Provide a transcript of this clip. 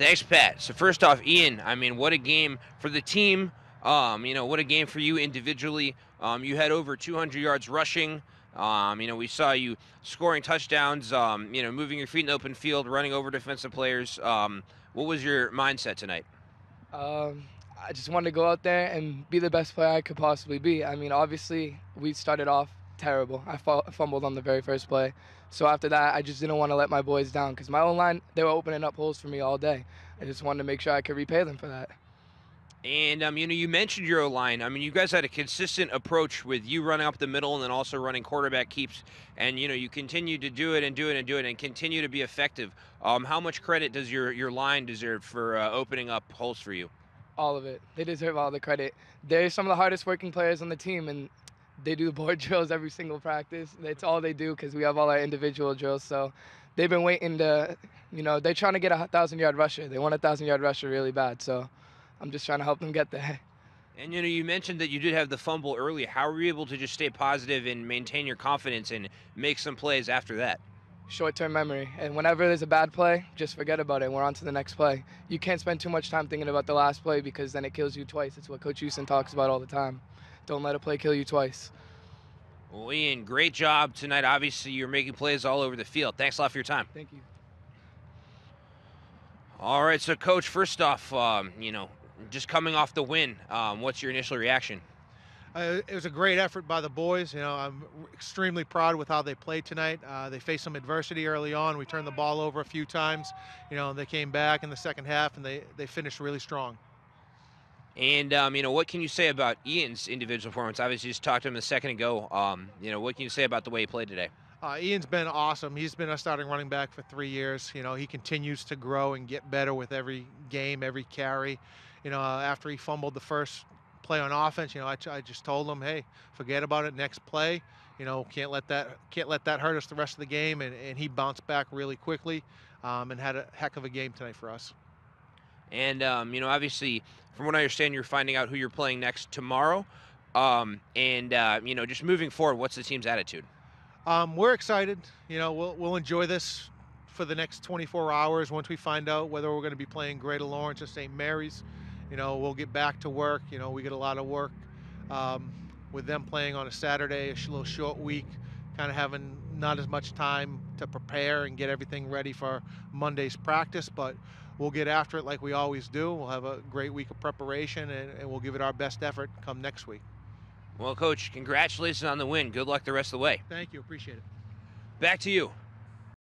Thanks, Pat. So first off, Ian, I mean, what a game for the team. Um, you know, what a game for you individually. Um, you had over 200 yards rushing. Um, you know, we saw you scoring touchdowns. Um, you know, moving your feet in the open field, running over defensive players. Um, what was your mindset tonight? Um, I just wanted to go out there and be the best player I could possibly be. I mean, obviously, we started off terrible. I fumbled on the very first play. So after that, I just didn't want to let my boys down because my own line, they were opening up holes for me all day. I just wanted to make sure I could repay them for that. And um, you know, you mentioned your line. I mean, you guys had a consistent approach with you running up the middle and then also running quarterback keeps. And you know, you continue to do it and do it and do it and continue to be effective. Um, how much credit does your your line deserve for uh, opening up holes for you? All of it. They deserve all the credit. They're some of the hardest working players on the team, and they do the board drills every single practice. That's all they do because we have all our individual drills. So they've been waiting to, you know, they're trying to get a thousand yard rusher. They want a thousand yard rusher really bad. So I'm just trying to help them get there. And you know, you mentioned that you did have the fumble early. How were you able to just stay positive and maintain your confidence and make some plays after that? Short-term memory, and whenever there's a bad play, just forget about it. We're on to the next play. You can't spend too much time thinking about the last play because then it kills you twice. It's what Coach Houston talks about all the time. Don't let a play kill you twice. Well, Ian, great job tonight. Obviously, you're making plays all over the field. Thanks a lot for your time. Thank you. All right, so coach, first off, um, you know, just coming off the win, um, what's your initial reaction? Uh, it was a great effort by the boys. You know, I'm extremely proud with how they played tonight. Uh, they faced some adversity early on. We turned the ball over a few times. You know, they came back in the second half and they, they finished really strong. And um, you know, what can you say about Ian's individual performance? Obviously, you just talked to him a second ago. Um, you know, what can you say about the way he played today? Uh, Ian's been awesome. He's been a starting running back for three years. You know, he continues to grow and get better with every game, every carry. You know, uh, after he fumbled the first play on offense, you know, I, I just told him, hey, forget about it. Next play, you know, can't let that can't let that hurt us the rest of the game. And, and he bounced back really quickly um, and had a heck of a game tonight for us. And um, you know, obviously, from what I understand, you're finding out who you're playing next tomorrow. Um, and uh, you know, just moving forward, what's the team's attitude? Um, we're excited. You know, we'll we'll enjoy this for the next 24 hours. Once we find out whether we're going to be playing Greater Lawrence or St. Mary's, you know, we'll get back to work. You know, we get a lot of work um, with them playing on a Saturday, a little short week, kind of having not as much time to prepare and get everything ready for Monday's practice, but we'll get after it like we always do. We'll have a great week of preparation and, and we'll give it our best effort come next week. Well, Coach, congratulations on the win. Good luck the rest of the way. Thank you. Appreciate it. Back to you.